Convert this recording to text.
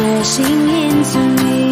crashing into me